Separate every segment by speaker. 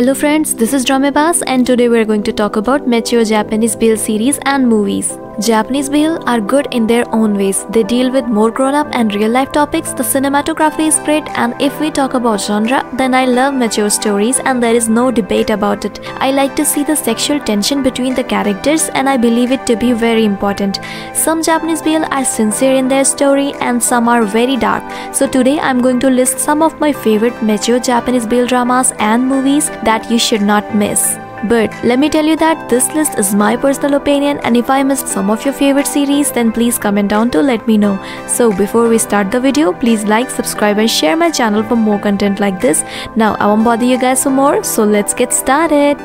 Speaker 1: Hello friends, this is Dramebaaz and today we are going to talk about mature Japanese BL series and movies. Japanese BL are good in their own ways. They deal with more grown-up and real-life topics. The cinematography is great and if we talk about genre, then I love mature stories and there is no debate about it. I like to see the sexual tension between the characters and I believe it to be very important. Some Japanese BL are sincere in their story and some are very dark. So today I'm going to list some of my favorite mature Japanese BL dramas and movies that you should not miss. But let me tell you that this list is my personal opinion and if I missed some of your favorite series then please comment down to let me know. So before we start the video please like, subscribe and share my channel for more content like this. Now I won't bother you guys for more so let's get started.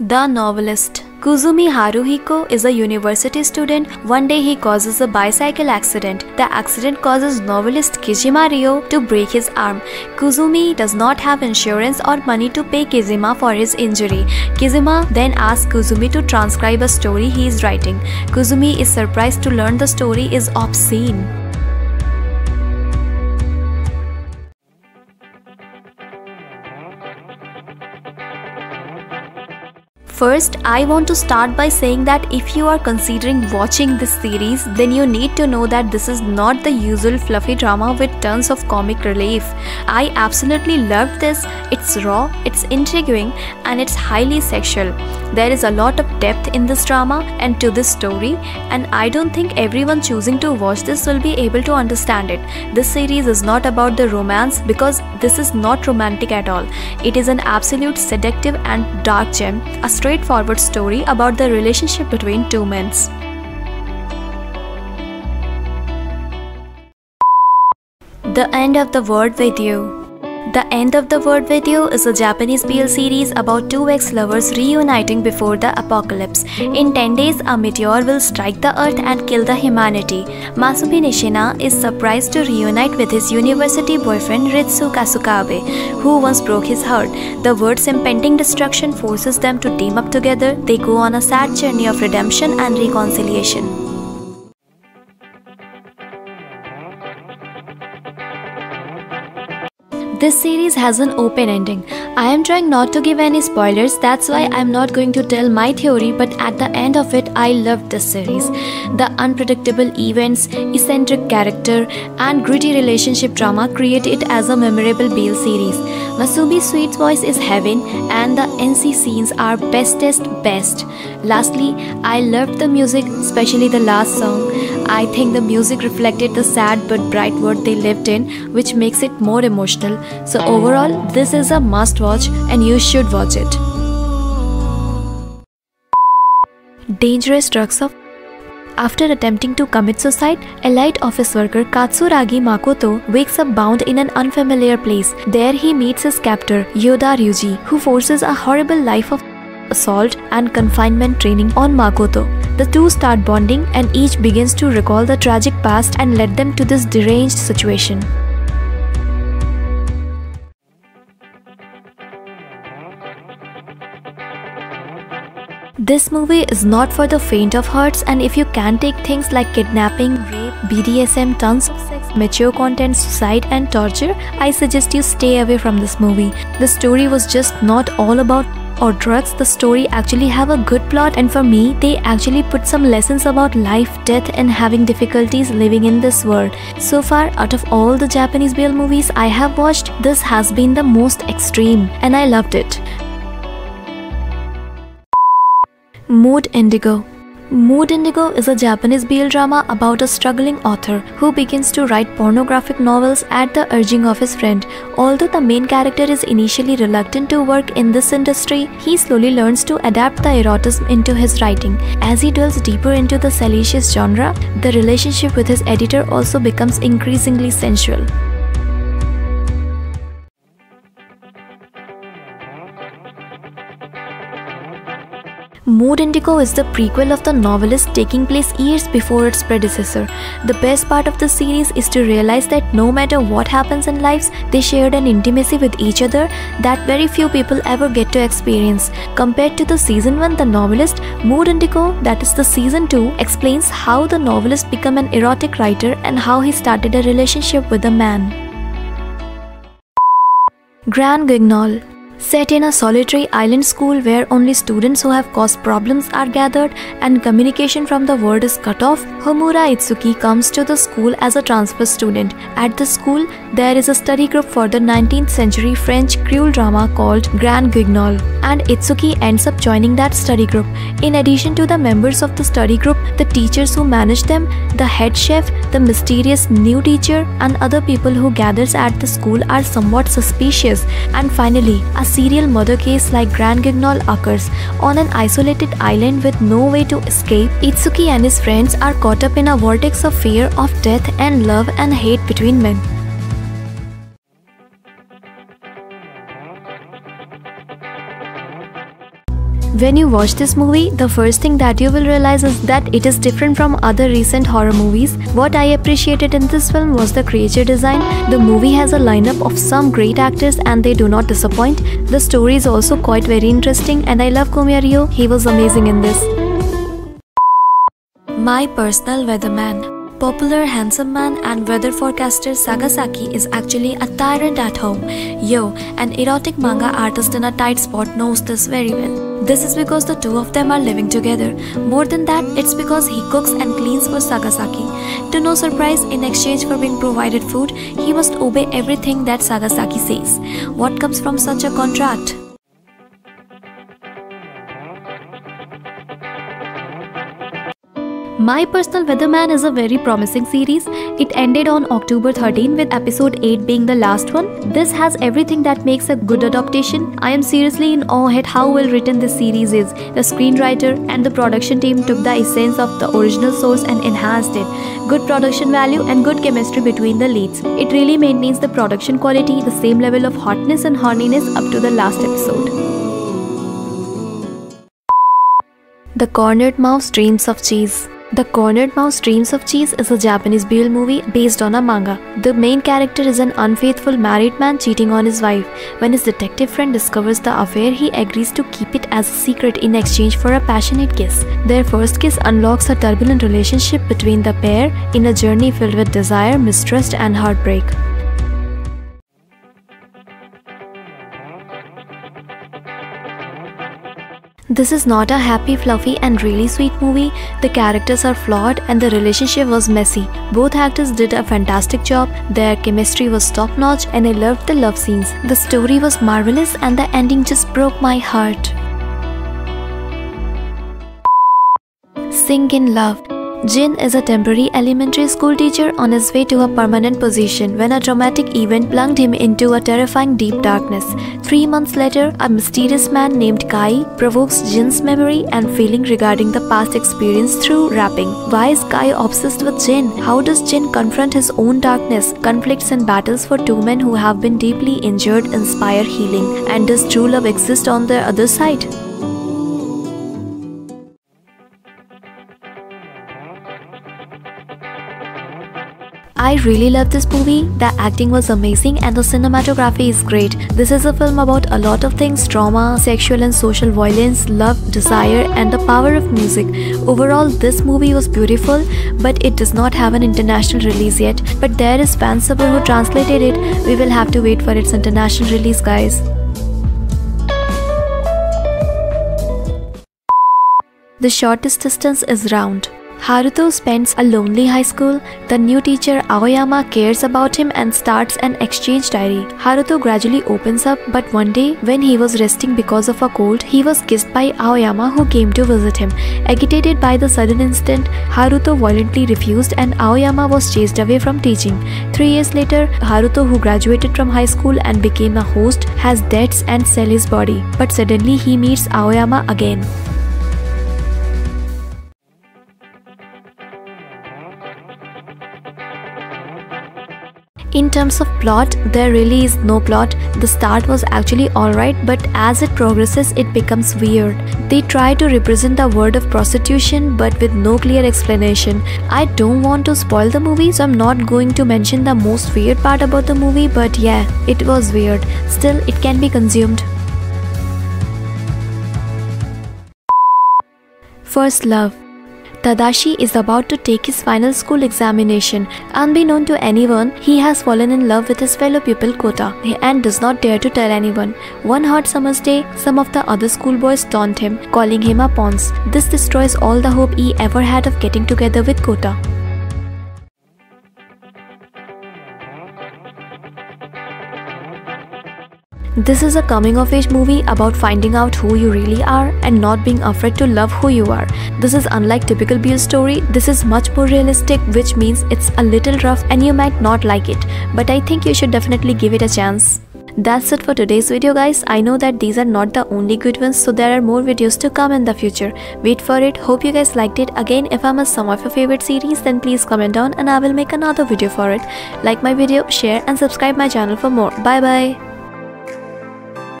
Speaker 1: The Novelist Kuzumi Haruhiko is a university student. One day he causes a bicycle accident. The accident causes novelist Kijima Ryo to break his arm. Kuzumi does not have insurance or money to pay Kijima for his injury. Kijima then asks Kuzumi to transcribe a story he is writing. Kuzumi is surprised to learn the story is obscene. First, I want to start by saying that if you are considering watching this series, then you need to know that this is not the usual fluffy drama with tons of comic relief. I absolutely loved this. It's raw, it's intriguing, and it's highly sexual. There is a lot of depth in this drama and to this story, and I don't think everyone choosing to watch this will be able to understand it. This series is not about the romance because this is not romantic at all. It is an absolute seductive and dark gem, a straightforward story about the relationship between two men. The End of the World With You the End of the World With You is a Japanese BL series about two ex-lovers reuniting before the apocalypse. In 10 days, a meteor will strike the earth and kill the humanity. Masumi Nishina is surprised to reunite with his university boyfriend Ritsu Kasukabe, who once broke his heart. The world's impending destruction forces them to team up together. They go on a sad journey of redemption and reconciliation. This series has an open ending. I am trying not to give any spoilers, that's why I'm not going to tell my theory, but at the end of it, I loved this series. The unpredictable events, eccentric character, and gritty relationship drama create it as a memorable BL series. Masumi's sweet voice is heaven, and the NC scenes are bestest best. Lastly, I loved the music, especially the last song. I think the music reflected the sad but bright world they lived in, which makes it more emotional. So, overall, this is a must watch and you should watch it. Dangerous Drugs of after attempting to commit suicide, elite office worker Katsuragi Makoto wakes up bound in an unfamiliar place. There he meets his captor, Yoda Ryuji, who forces a horrible life of assault and confinement training on Makoto. The two start bonding and each begins to recall the tragic past and led them to this deranged situation. This movie is not for the faint of hearts and if you can take things like kidnapping, rape, BDSM, tons of sex, mature content, suicide and torture, I suggest you stay away from this movie. The story was just not all about or drugs, the story actually have a good plot and for me, they actually put some lessons about life, death and having difficulties living in this world. So far, out of all the Japanese BL movies I have watched, this has been the most extreme and I loved it. Mood Indigo Mood Indigo is a Japanese BL drama about a struggling author who begins to write pornographic novels at the urging of his friend. Although the main character is initially reluctant to work in this industry, he slowly learns to adapt the erotism into his writing. As he dwells deeper into the salacious genre, the relationship with his editor also becomes increasingly sensual. Mood Indigo is the prequel of the novelist taking place years before its predecessor. The best part of the series is to realize that no matter what happens in lives, they shared an intimacy with each other that very few people ever get to experience. Compared to the season 1 The Novelist, Mood Indigo, that is the season 2, explains how the novelist became an erotic writer and how he started a relationship with a man. Grand Guignol Set in a solitary island school where only students who have caused problems are gathered and communication from the world is cut off, Homura Itsuki comes to the school as a transfer student. At the school, there is a study group for the 19th century French Creole drama called Grand Guignol, and Itsuki ends up joining that study group. In addition to the members of the study group, the teachers who manage them, the head chef, the mysterious new teacher, and other people who gathers at the school are somewhat suspicious. And finally, a serial murder case like Grand Guignol occurs on an isolated island with no way to escape. Itsuki and his friends are caught up in a vortex of fear of death and love and hate between men. When you watch this movie, the first thing that you will realize is that it is different from other recent horror movies. What I appreciated in this film was the creature design. The movie has a lineup of some great actors and they do not disappoint. The story is also quite very interesting and I love Komiya Ryo. He was amazing in this. My personal weatherman. Popular handsome man and weather forecaster Segasaki is actually a tyrant at home. Yo, an erotic manga artist in a tight spot knows this very well. This is because the two of them are living together. More than that, it's because he cooks and cleans for Segasaki. To no surprise, in exchange for being provided food, he must obey everything that Segasaki says. What comes from such a contract? My Personal Weatherman is a very promising series. It ended on October 13 with episode 8 being the last one. This has everything that makes a good adaptation. I am seriously in awe at how well written this series is. The screenwriter and the production team took the essence of the original source and enhanced it. Good production value and good chemistry between the leads. It really maintains the production quality, the same level of hotness and horniness up to the last episode. The Cornered Mouse Dreams of Cheese the Cornered Mouse Dreams of Cheese is a Japanese BL movie based on a manga. The main character is an unfaithful married man cheating on his wife. When his detective friend discovers the affair, he agrees to keep it as a secret in exchange for a passionate kiss. Their first kiss unlocks a turbulent relationship between the pair in a journey filled with desire, mistrust, and heartbreak. This is not a happy, fluffy, and really sweet movie. The characters are flawed and the relationship was messy. Both actors did a fantastic job, their chemistry was top notch, and I loved the love scenes. The story was marvelous, and the ending just broke my heart. Sing in Love Jin is a temporary elementary school teacher on his way to a permanent position when a traumatic event plunged him into a terrifying deep darkness. Three months later, a mysterious man named Kai provokes Jin's memory and feeling regarding the past experience through rapping. Why is Kai obsessed with Jin? How does Jin confront his own darkness? Conflicts and battles for two men who have been deeply injured inspire healing. And does true love exist on the other side? I really love this movie. The acting was amazing and the cinematography is great. This is a film about a lot of things trauma, sexual and social violence, love, desire, and the power of music. Overall, this movie was beautiful, but it does not have an international release yet. But there is Fansub who translated it. We will have to wait for its international release, guys. The shortest distance is round. Haruto spends a lonely high school. The new teacher Aoyama cares about him and starts an exchange diary. Haruto gradually opens up, but one day, when he was resting because of a cold, he was kissed by Aoyama who came to visit him. Agitated by the sudden incident, Haruto violently refused and Aoyama was chased away from teaching. Three years later, Haruto, who graduated from high school and became a host, has debts and sell his body. But suddenly he meets Aoyama again. In terms of plot, there really is no plot. The start was actually alright, but as it progresses, it becomes weird. They try to represent the word of prostitution, but with no clear explanation. I don't want to spoil the movie, so I'm not going to mention the most weird part about the movie, but yeah, it was weird. Still, it can be consumed. First Love Tadashi is about to take his final school examination. Unbeknown to anyone, he has fallen in love with his fellow pupil Kota and does not dare to tell anyone. One hot summer's day, some of the other schoolboys taunt him, calling him a ponce. This destroys all the hope he ever had of getting together with Kota. This is a coming of age movie about finding out who you really are and not being afraid to love who you are. This is unlike typical BL story, this is much more realistic which means it's a little rough and you might not like it, but I think you should definitely give it a chance. That's it for today's video guys. I know that these are not the only good ones so there are more videos to come in the future. Wait for it. Hope you guys liked it. Again if I missed some of your favorite series then please comment down and I will make another video for it. Like my video, share and subscribe my channel for more. Bye bye.